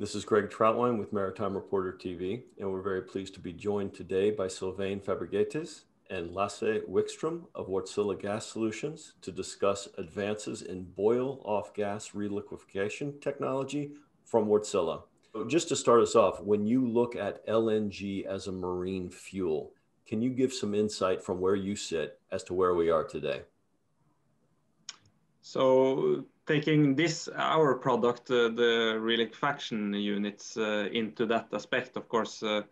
This is Greg Trauthwein with Maritime Reporter TV, and we're very pleased to be joined today by Sylvain Fabregates and Lasse Wikström of Wärtsilä Gas Solutions to discuss advances in boil-off gas reliquefaction technology from Wärtsilä. Just to start us off, when you look at LNG as a marine fuel, can you give some insight from where you sit as to where we are today? So taking this, our product, uh, the reliquefaction units uh, into that aspect, of course, uh,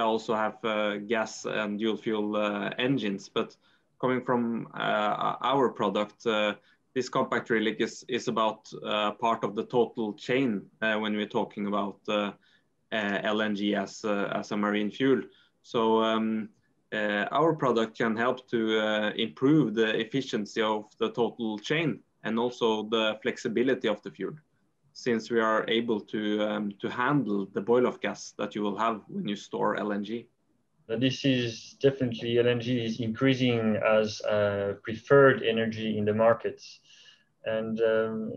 also have uh, gas and dual fuel engines, but coming from our product, this compact reliq is, is about part of the total chain when we're talking about LNG as, as a marine fuel. So um, our product can help to improve the efficiency of the total chain and also the flexibility of the fuel since we are able to, um, to handle the boil-off gas that you will have when you store LNG. This is definitely LNG is increasing as preferred energy in the markets. And, um,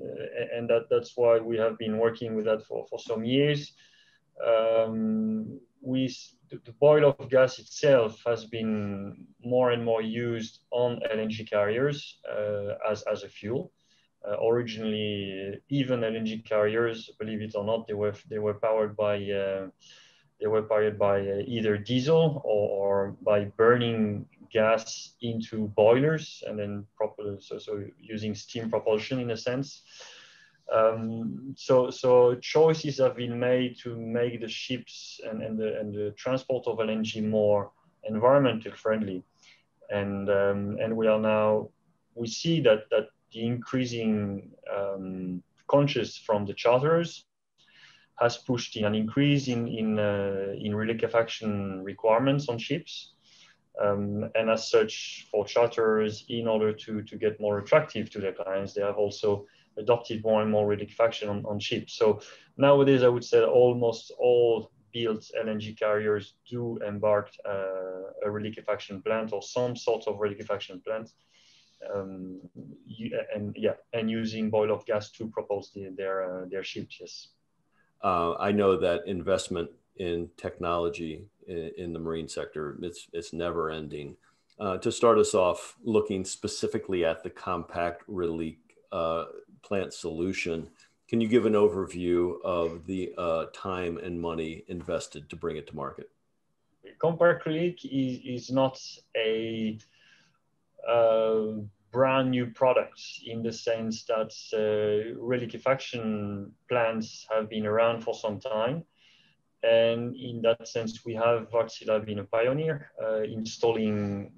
and that, that's why we have been working with that for, for some years. Um, we, the boil-off gas itself has been more and more used on LNG carriers uh, as, as a fuel. Uh, originally, even LNG carriers, believe it or not, they were they were powered by uh, they were powered by uh, either diesel or, or, by burning gas into boilers and then proper so, so using steam propulsion in a sense. Um, so, so choices have been made to make the ships and, and, the, and the transport of LNG more environmental friendly. And, um, and we are now, we see that, that the increasing um, conscious from the charters has pushed in an increase in in, uh, in reliquefaction requirements on ships. Um, and as such, for charters, in order to, to get more attractive to their clients, they have also adopted more and more reliquefaction on, on ships. So nowadays, I would say almost all built LNG carriers do embark uh, a reliquefaction plant or some sort of reliquefaction plant um, and yeah, and using boil off gas to propulse the, their uh, their ships. Yes. Uh, I know that investment in technology in, in, the marine sector it's it's never ending. Uh, to start us off, looking specifically at the compact reliq uh, plant solution, can you give an overview of the uh, time and money invested to bring it to market? Compact reliq is, is not a uh, brand new product in the sense that uh, reliquefaction plants have been around for some time. And in that sense, we have Wärtsilä been a pioneer, uh, installing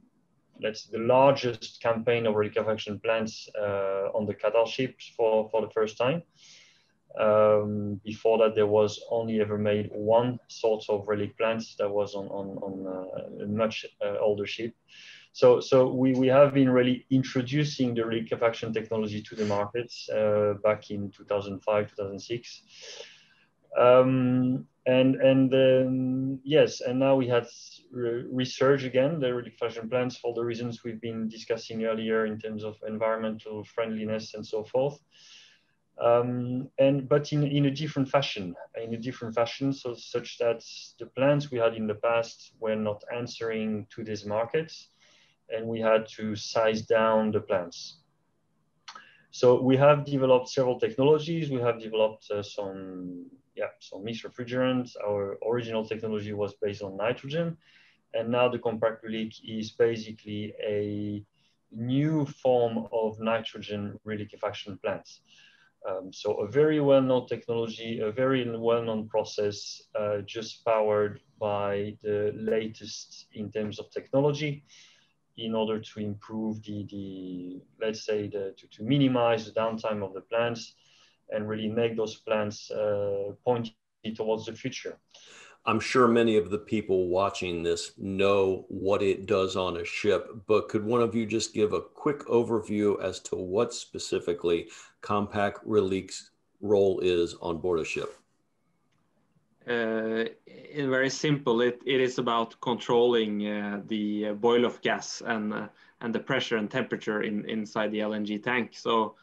let's the largest campaign of reliquefaction plants uh, on the Qatar ships for, for the first time. Um, before that, there was only ever made one sort of relic plant that was on, on, on uh, a much uh, older ship. So, so we, we have been really introducing the reliquefaction technology to the markets uh, back in 2005, 2006. Um, and and um, yes, and now we had re research again, the reliquefaction plants for the reasons we've been discussing earlier in terms of environmental friendliness and so forth. Um, and but in, in a different fashion, in a different fashion, so such that the plants we had in the past were not answering to these markets and we had to size down the plants. So we have developed several technologies. We have developed uh, some, yeah, so mixed refrigerants. Our original technology was based on nitrogen, and now the compact reliq is basically a new form of nitrogen reliquefaction plants. Um, so a very well-known technology, a very well-known process, uh, just powered by the latest in terms of technology in order to improve the, the let's say, the, to, to minimize the downtime of the plants and really make those plans uh, pointing towards the future. I'm sure many of the people watching this know what it does on a ship, but could one of you just give a quick overview as to what specifically Compact Reliq's role is on board a ship? uh, in very simple, it, it is about controlling uh, the boil of gas and uh, and the pressure and temperature in inside the LNG tank. So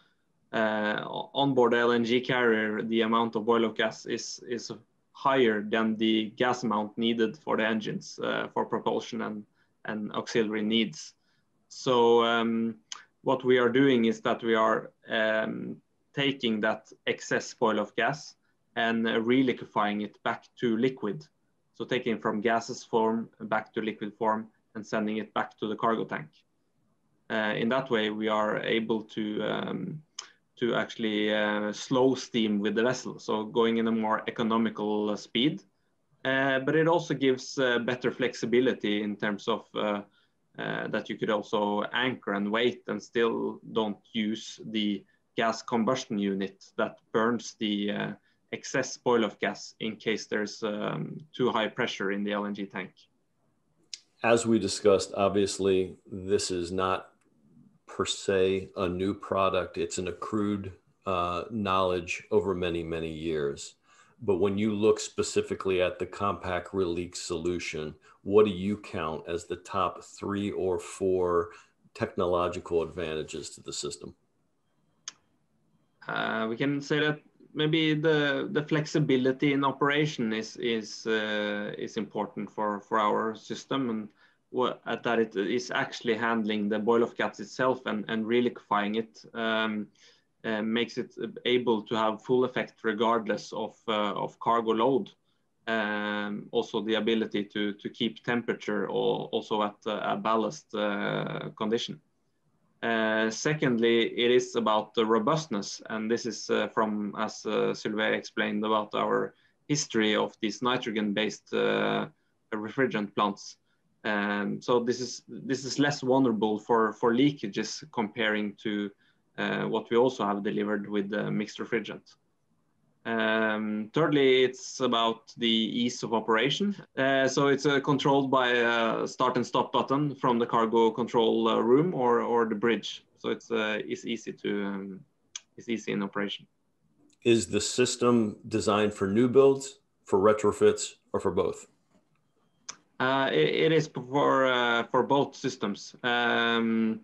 uh, onboard LNG carrier, the amount of boil-off gas is, is higher than the gas amount needed for the engines uh, for propulsion and, and auxiliary needs. So um, what we are doing is that we are um, taking that excess boil-off gas and reliquefying it back to liquid. So taking from gases form back to liquid form and sending it back to the cargo tank. Uh, in that way, we are able to um, to actually uh, slow steam with the vessel, so going in a more economical speed. Uh, but it also gives uh, better flexibility in terms of uh, that you could also anchor and wait and still don't use the gas combustion unit that burns the excess boil-off gas in case there's um, too high pressure in the LNG tank. As we discussed, obviously, this is not per se a new product. It's an accrued uh, knowledge over many, many years. But when you look specifically at the compact reliq solution, what do you count as the top three or four technological advantages to the system? Uh, we can say that maybe the the flexibility in operation is is uh, is important for for our system and uh, that it is actually handling the boil-off gas itself and, and reliquefying it um, uh, makes it able to have full effect regardless of, uh, of cargo load. Um, also the ability to, to keep temperature or also at a ballast uh, condition. Uh, secondly, it is about the robustness, and this is uh, from, as uh, Sylvain explained, about our history of these nitrogen-based refrigerant plants. Um, so this is this is less vulnerable for for leakages comparing to uh, what we also have delivered with the mixed refrigerant. Um, thirdly, it's about the ease of operation. Uh, so it's uh, controlled by a start and stop button from the cargo control uh, room or, or the bridge. So it's, uh, it's easy to um, it's easy in operation. Is the system designed for new builds, for retrofits, or for both? Uh, it, it is for uh, for both systems. Um,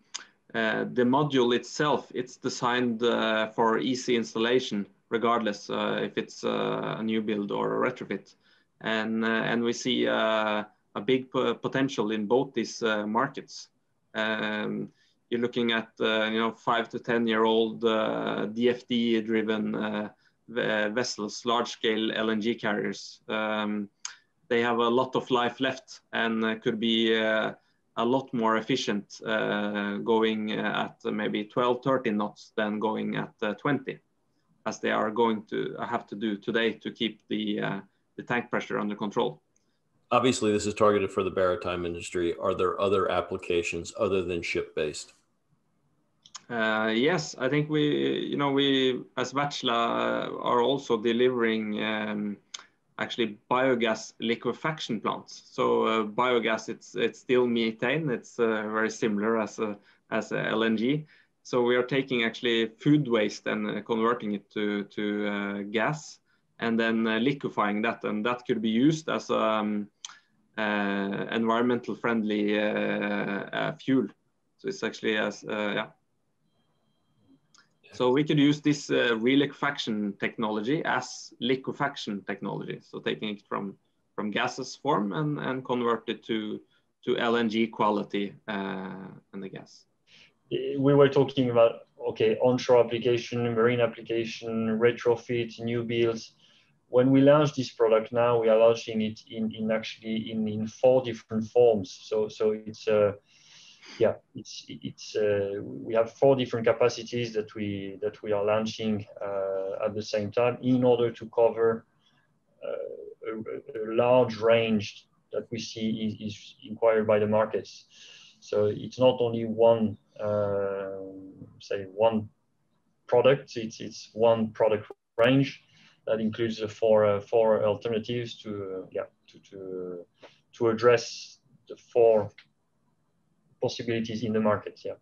uh, the module itself, it's designed uh, for easy installation, regardless uh, if it's a new build or a retrofit. And and we see a big potential in both these markets. Um, you're looking at you know five to ten year old DFD driven vessels, large scale LNG carriers. Um, they have a lot of life left and uh, could be uh, a lot more efficient uh, going at maybe 12, 13 knots than going at 20, as they are going to have to do today to keep the, the tank pressure under control. Obviously, this is targeted for the maritime industry. Are there other applications other than ship-based? Uh, yes, I think we, you know, we as Wärtsilä are also delivering um, actually biogas liquefaction plants. So uh, biogas, it's it's still methane. It's uh, very similar as a, as a LNG. So we are taking actually food waste and uh, converting it to to uh, gas, and then uh, liquefying that, and that could be used as a um, uh, environmental friendly fuel. So it's actually as yeah so we could use this uh, reliquefaction technology as liquefaction technology. So taking it from, from gaseous form and, and convert it to, to LNG quality uh, in the gas. We were talking about, okay, onshore application, marine application, retrofit, new builds. When we launch this product now, we are launching it in, in actually in, in four different forms. So, so it's uh, yeah, it's it's uh, we have four different capacities that we that we are launching uh, at the same time in order to cover uh, a, a, large range that we see is, is, inquired by the markets. So it's not only one uh, say one product; it's it's one product range that includes the four uh, four alternatives to uh, yeah to to to address the four possibilities in the market. Yeah.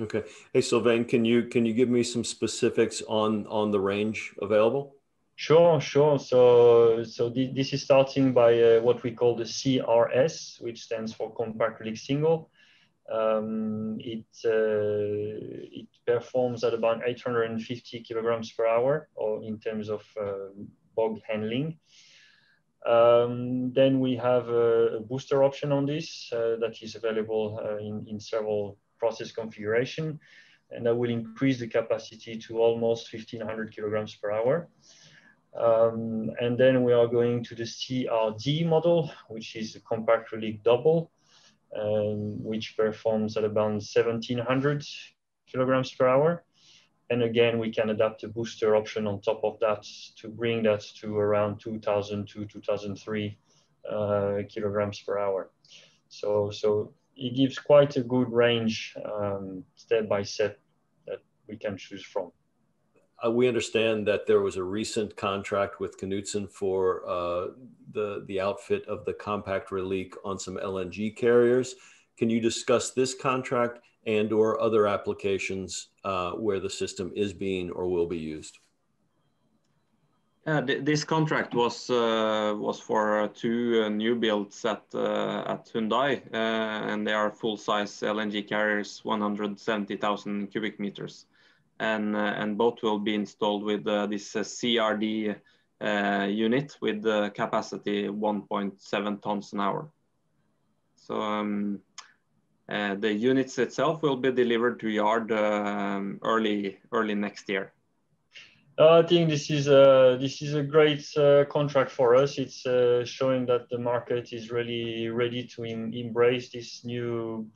Okay. Hey, Sylvain, can you can you give me some specifics on on the range available? Sure, sure. So so this is starting by uh, what we call the CRS, which stands for compact reliq single. Um, it uh, it performs at about 850 kilograms per hour, or in terms of uh, bog handling. Um, then we have a, booster option on this uh, that is available uh, in, in several process configuration, and that will increase the capacity to almost 1500 kilograms per hour. Um, and then we are going to the CRD model, which is a compact reliq double, um, which performs at about 1700 kilograms per hour. And again, we can adapt a booster option on top of that to bring that to around 2000 to 2003 uh, kilograms per hour. So, so it gives quite a good range um, step by step that we can choose from. Uh, we understand that there was a recent contract with Knutsen for uh, the the outfit of the compact reliq on some LNG carriers. Can you discuss this contract and or other applications uh, where the system is being or will be used? Uh, th this contract was uh, was for two uh, new builds at uh, at Hyundai, uh, and they are full size LNG carriers, 170,000 cubic meters, and and both will be installed with this CRD unit with the capacity 1.7 tons an hour. So um, uh, the units itself will be delivered to yard um, early early next year. Uh, I think this is a this is a great uh, contract for us. It's uh, showing that the market is really ready to em embrace this new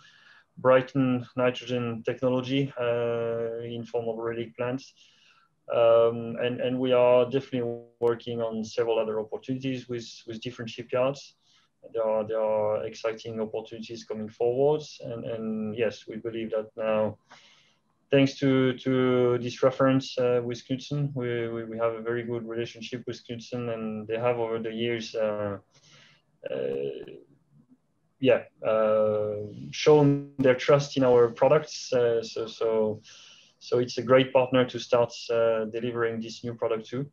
Brayton nitrogen technology uh, in form of relic plants. Um, and, and we are definitely working on several other opportunities with, with different shipyards there are there are exciting opportunities coming forwards, and and yes, we believe that now. Thanks to, to this reference uh, with Knutsen, we, we, we, have a very good relationship with Knutsen, and they have over the years uh, uh, yeah, uh, shown their trust in our products. Uh, so, so, so it's a great partner to start delivering this new product to.